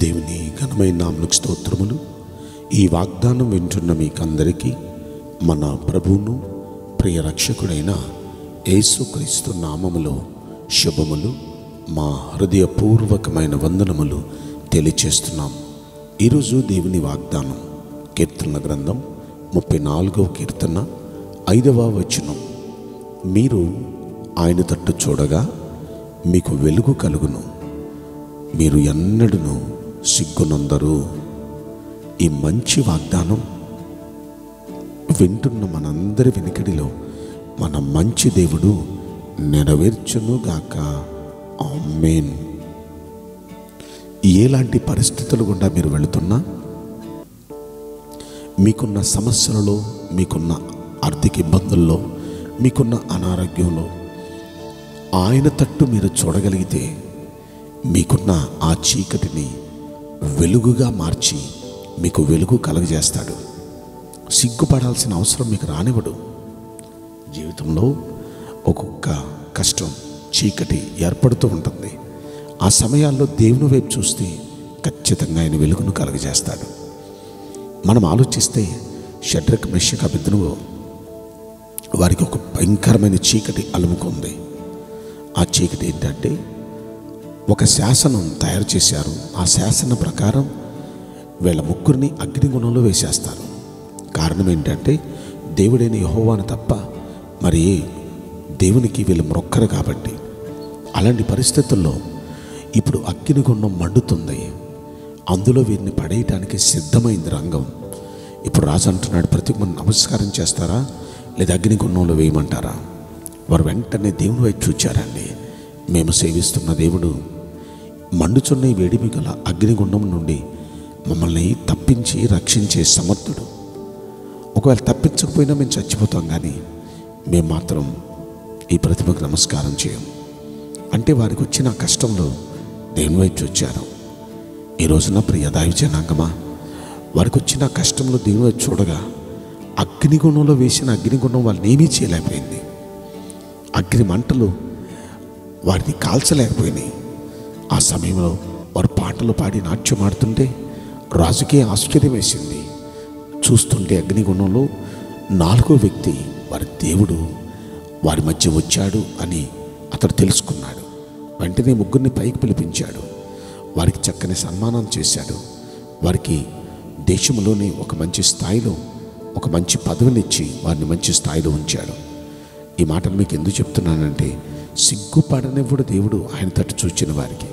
దేవుని ఘనమైన నామలకు స్తోత్రములు. ఈ వాగ్దానం వింటున్న మీకందరికీ మన ప్రభువును ప్రియ రక్షకుడైన యేసుక్రీస్తు నామములో శుభములు. మా హృదయపూర్వకమైన వందనములు తెలియచేస్తున్నాం. ఈరోజు దేవుని వాగ్దానం కీర్తన గ్రంథం ముప్పై నాలుగవ కీర్తన ఐదవ వచనం. మీరు ఆయన తట్టు చూడగా మీకు వెలుగు కలుగును. మీరు ఎన్నడూ సిగ్గునందరూ ఈ మంచి వాగ్దానం వింటున్న మనందరి వెనుకడిలో మన మంచి దేవుడు నెరవేర్చునుగాక. ఆమేన్. ఎలాంటి పరిస్థితులు గుండా మీరు వెళుతున్నా మీకున్న సమస్యలలో మీకున్న ఆర్థిక ఇబ్బందుల్లో మీకున్న అనారోగ్యంలో ఆయన తట్టు మీరు చూడగలిగితే మీకున్న ఆ చీకటిని వెలుగుగా మార్చి మీకు వెలుగు కలుగజేస్తాడు. సిగ్గుపడాల్సిన అవసరం మీకు రానివ్వడు. జీవితంలో ఒక్కొక్క కష్టం చీకటి ఏర్పడుతూ ఉంటుంది. ఆ సమయాల్లో దేవుని వైపు చూస్తే ఖచ్చితంగా ఆయన వెలుగును కలుగజేస్తాడు. మనం ఆలోచిస్తే షడ్రక్ మెషక బిద్దును వారికి ఒక భయంకరమైన చీకటి అలుముకుంది. ఆ చీకటి ఏంటంటే ఒక శాసనం తయారు చేశారు. ఆ శాసన ప్రకారం వీళ్ళ ముగ్గురిని అగ్నిగుణంలో వేసేస్తారు. కారణం ఏంటంటే దేవుడైన యహోవాను తప్ప మరి దేవునికి వీళ్ళు మొక్కరు కాబట్టి. అలాంటి పరిస్థితుల్లో ఇప్పుడు అగ్నిగుండం మండుతుంది. అందులో వీరిని పడేయటానికి సిద్ధమైంది రంగం. ఇప్పుడు రాజు అంటున్నాడు ప్రతి నమస్కారం చేస్తారా? లేదా అగ్నిగుండంలో వేయమంటారా? వారు వెంటనే దేవుని వైపు చూచారండి. మేము సేవిస్తున్న దేవుడు మండుచున్న వేడిమి గల అగ్నిగుండం నుండి మమ్మల్ని తప్పించి రక్షించే సమర్థుడు. ఒకవేళ తప్పించకపోయినా మేము చచ్చిపోతాం కానీ మేము మాత్రం ఈ ప్రతిమకు నమస్కారం చేయం. అంటే వారికి వచ్చిన కష్టంలో దేవుని వైపు వచ్చారు ఈ రోజున ప్రియ జనాంగమా వారికి వచ్చిన కష్టంలో దేవుని వైపు చూడగా అగ్నిగుణంలో వేసిన అగ్నిగుణం వాళ్ళని ఏమీ చేయలేకపోయింది. అగ్ని మంటలు వారిని కాల్చలేకపోయినాయి. ఆ సమయంలో వారు పాటలు పాడి నాట్యం ఆడుతుంటే రాజుకే ఆశ్చర్యం వేసింది. చూస్తుంటే అగ్నిగుణంలో నాలుగో వ్యక్తి వారి దేవుడు వారి మధ్య వచ్చాడు అని అతడు తెలుసుకున్నాడు. వెంటనే ముగ్గురిని పైకి పిలిపించాడు. వారికి చక్కని సన్మానం చేశాడు. వారికి దేశంలోని ఒక మంచి స్థాయిలో ఒక మంచి పదవినిచ్చి వారిని మంచి స్థాయిలో ఉంచాడు. ఈ మాటలు మీకు ఎందుకు చెప్తున్నానంటే సిగ్గుపడనివ్వడు దేవుడు ఆయన తట్టు చూచిన వారికి.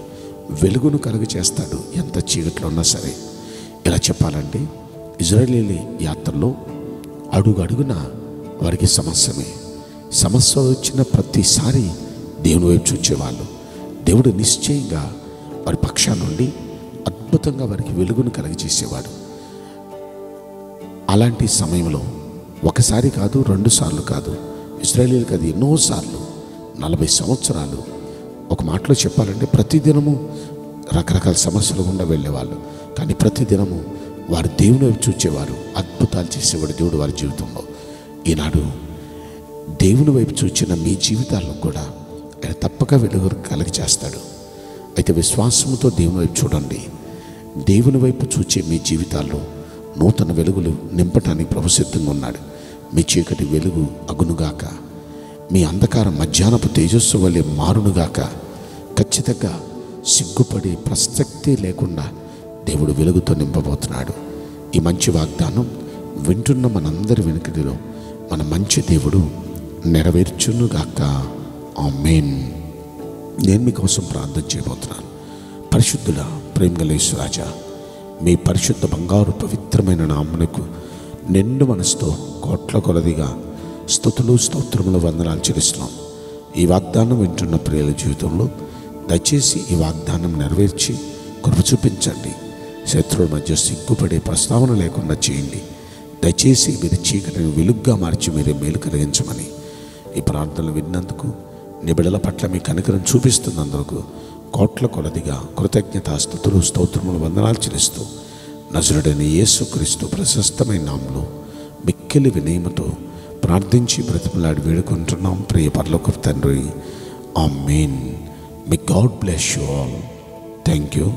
వెలుగును కలుగు చేస్తాడు ఎంత చీకట్లో ఉన్నా సరే. ఇలా చెప్పాలంటే ఇజ్రాయేలీ యాత్రలో అడుగు అడుగున వారికి సమస్యమే సమస్య వచ్చిన ప్రతిసారి దేవుని వైపు చూచేవాళ్ళు. దేవుడు నిశ్చయంగా వారి పక్షా నుండి అద్భుతంగా వారికి వెలుగును కలగజేసేవాడు. అలాంటి సమయంలో ఒకసారి కాదు రెండు సార్లు కాదు ఇజ్రాయేలీలకు అది ఎన్నోసార్లు నలభై సంవత్సరాలు ఒక మాటలో చెప్పాలంటే ప్రతిదినము రకరకాల సమస్యలు గుండా వెళ్ళేవాళ్ళు. కానీ ప్రతిదినము వారు దేవుని వైపు చూచేవారు అద్భుతాలు చేసేవాడు దేవుడు వారి జీవితంలో. ఈనాడు దేవుని వైపు చూచిన మీ జీవితాల్లో కూడా ఆయన తప్పక వెలుగు కలిగి చేస్తాడు అయితే విశ్వాసంతో దేవుని వైపు చూడండి. దేవుని వైపు చూచే మీ జీవితాల్లో నూతన వెలుగులు నింపటానికి ప్రభు సిద్ధంగా ఉన్నాడు. మీ చీకటి వెలుగు అగునుగాక. మీ అంధకార మధ్యాహ్నపు తేజస్సు వల్లే మారునుగాక. ఖచ్చితంగా సిగ్గుపడి ప్రసక్తి లేకుండా దేవుడు వెలుగుతో నింపబోతున్నాడు. ఈ మంచి వాగ్దానం వింటున్న మనందరి వెనుకలో మన మంచి దేవుడు నెరవేర్చునుగాక. ఆమేన్. నేను మీకోసం ప్రార్థన చేయబోతున్నాను. పరిశుద్ధుల ప్రేమగలేశ్వరాజా మీ పరిశుద్ధ బంగారు పవిత్రమైన నామునకు నిండు మనసుతో కోట్ల కొలదిగా స్థుతులు స్తోత్రములు వందనాలు చెల్లిస్తున్నాం. ఈ వాగ్దానం వింటున్న ప్రియుల జీవితంలో దయచేసి ఈ వాగ్దానం నెరవేర్చి కృప చూపించండి. శత్రువుల మధ్య సిగ్గుపడే ప్రస్తావన లేకుండా చేయండి. దయచేసి మీరు చీకటిని వెలుగ్గా మార్చి మీరే మేలు కలిగించమని ఈ ప్రార్థనలు విన్నందుకు నిబిడల పట్ల మీ కనికరం చూపిస్తున్నందుకు కోట్ల కొలదిగా కృతజ్ఞత స్థుతులు స్తోత్రములు వందనాలు చెల్లిస్తూ నజరుడైన యేసుక్రీస్తు ప్రశస్తమైన నామంలో మిక్కిలి వినయముతో ప్రార్థించి బ్రతిమలాడి వేడుకుంటున్నాం. ప్రియ పర్లోక తండ్రి ఆ main me God bless you all thank you